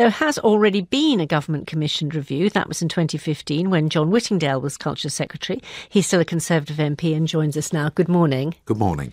There has already been a government commissioned review. That was in 2015 when John Whittingdale was Culture Secretary. He's still a Conservative MP and joins us now. Good morning. Good morning.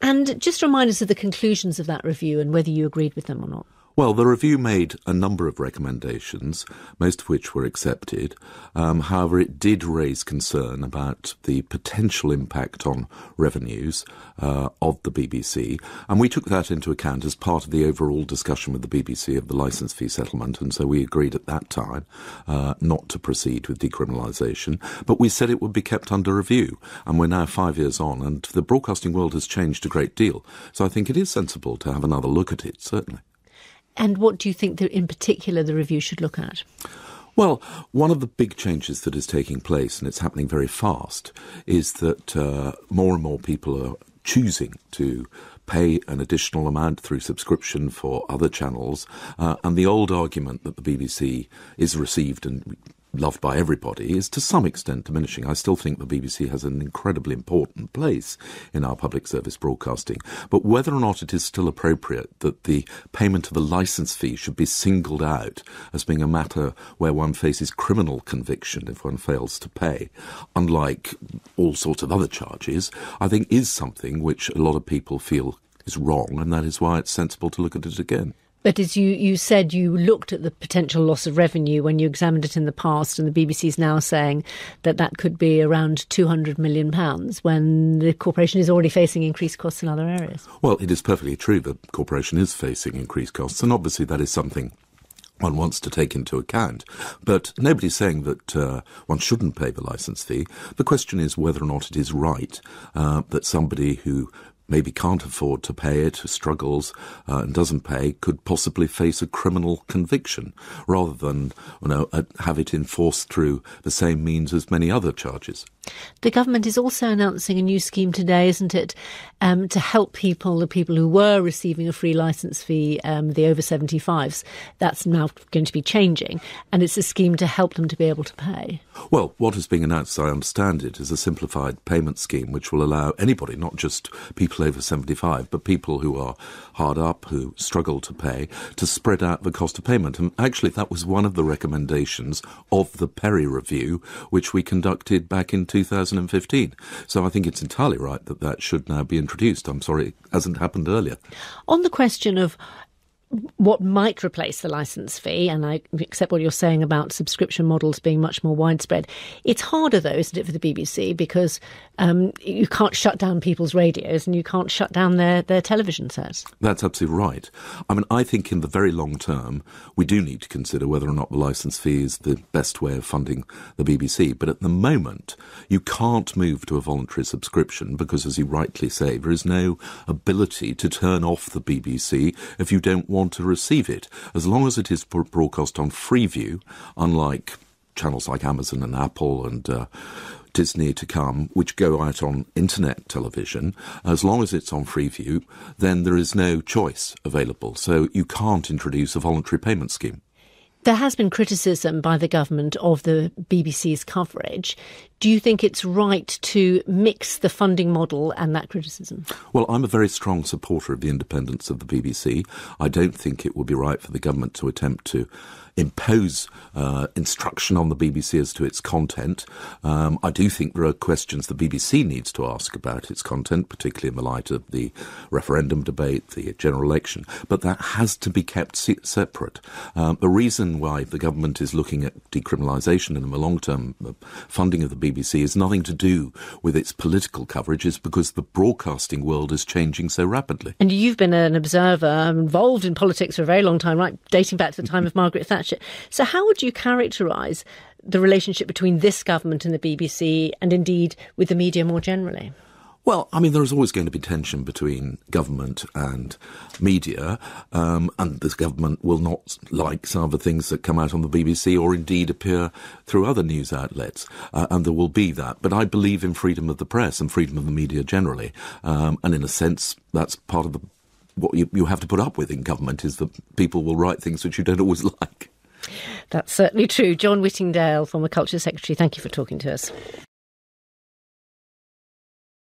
And just remind us of the conclusions of that review and whether you agreed with them or not. Well, the review made a number of recommendations, most of which were accepted. Um, however, it did raise concern about the potential impact on revenues uh, of the BBC, and we took that into account as part of the overall discussion with the BBC of the licence fee settlement, and so we agreed at that time uh, not to proceed with decriminalisation, but we said it would be kept under review, and we're now five years on, and the broadcasting world has changed a great deal, so I think it is sensible to have another look at it, certainly. And what do you think that in particular the review should look at? Well, one of the big changes that is taking place, and it's happening very fast, is that uh, more and more people are choosing to pay an additional amount through subscription for other channels. Uh, and the old argument that the BBC is received and loved by everybody is to some extent diminishing. I still think the BBC has an incredibly important place in our public service broadcasting. But whether or not it is still appropriate that the payment of a licence fee should be singled out as being a matter where one faces criminal conviction if one fails to pay, unlike all sorts of other charges, I think is something which a lot of people feel is wrong, and that is why it's sensible to look at it again. But as you, you said, you looked at the potential loss of revenue when you examined it in the past, and the BBC is now saying that that could be around £200 million when the corporation is already facing increased costs in other areas. Well, it is perfectly true the corporation is facing increased costs, and obviously that is something one wants to take into account. But nobody's saying that uh, one shouldn't pay the licence fee. The question is whether or not it is right uh, that somebody who maybe can't afford to pay it, struggles uh, and doesn't pay, could possibly face a criminal conviction rather than you know, uh, have it enforced through the same means as many other charges. The government is also announcing a new scheme today, isn't it, um, to help people, the people who were receiving a free licence fee, um, the over 75s. That's now going to be changing, and it's a scheme to help them to be able to pay. Well, what is being announced, I understand it, is a simplified payment scheme which will allow anybody, not just people over 75, but people who are hard up, who struggle to pay, to spread out the cost of payment. And actually, that was one of the recommendations of the Perry Review, which we conducted back in 2015. So I think it's entirely right that that should now be introduced. I'm sorry it hasn't happened earlier. On the question of what might replace the license fee, and I accept what you're saying about subscription models being much more widespread. It's harder, though, isn't it, for the BBC because um, you can't shut down people's radios and you can't shut down their, their television sets. That's absolutely right. I mean, I think in the very long term, we do need to consider whether or not the license fee is the best way of funding the BBC. But at the moment, you can't move to a voluntary subscription because, as you rightly say, there is no ability to turn off the BBC if you don't want want to receive it, as long as it is broadcast on Freeview, unlike channels like Amazon and Apple and uh, Disney to come, which go out on internet television, as long as it's on Freeview, then there is no choice available. So you can't introduce a voluntary payment scheme. There has been criticism by the government of the BBC's coverage. Do you think it's right to mix the funding model and that criticism? Well, I'm a very strong supporter of the independence of the BBC. I don't think it would be right for the government to attempt to impose uh, instruction on the BBC as to its content. Um, I do think there are questions the BBC needs to ask about its content, particularly in the light of the referendum debate, the general election, but that has to be kept se- separate. Um, the reason why the government is looking at decriminalisation and the long term funding of the BBC is nothing to do with its political coverage, it's because the broadcasting world is changing so rapidly. And you've been an observer um, involved in politics for a very long time, right? Dating back to the time of Margaret Thatcher. So, how would you characterise the relationship between this government and the BBC, and indeed with the media more generally? Well, I mean, there's always going to be tension between government and media, um, and this government will not like some of the things that come out on the BBC or indeed appear through other news outlets, uh, and there will be that. But I believe in freedom of the press and freedom of the media generally, um, and in a sense, that's part of the what you, you have to put up with in government is that people will write things which you don't always like. That's certainly true. John Whittingdale, former Culture Secretary, thank you for talking to us.